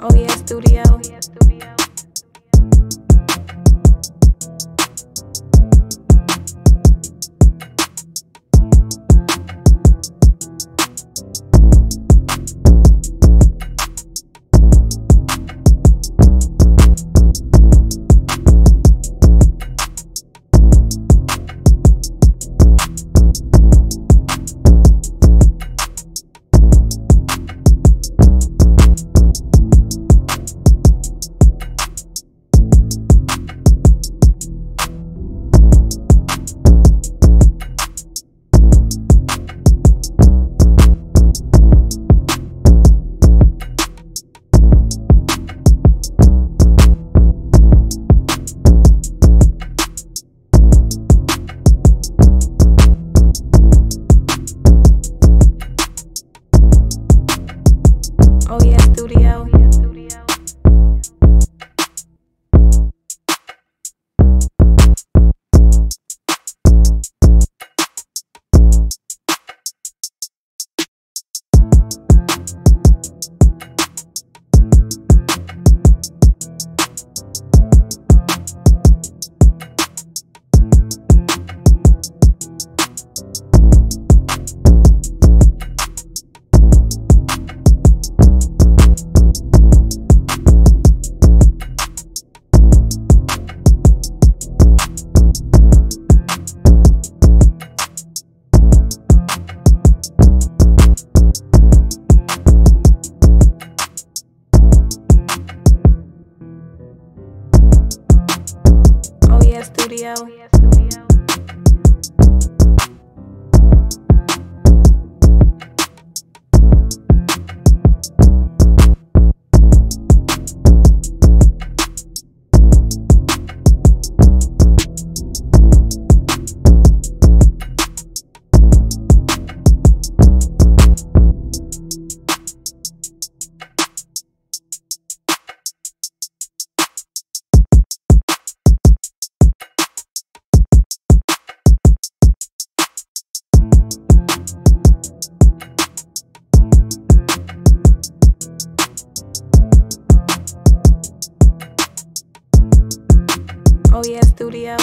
Oh yeah, studio. Oh yeah, studio. Oh yeah, studio. Studio. Oh yeah, studio.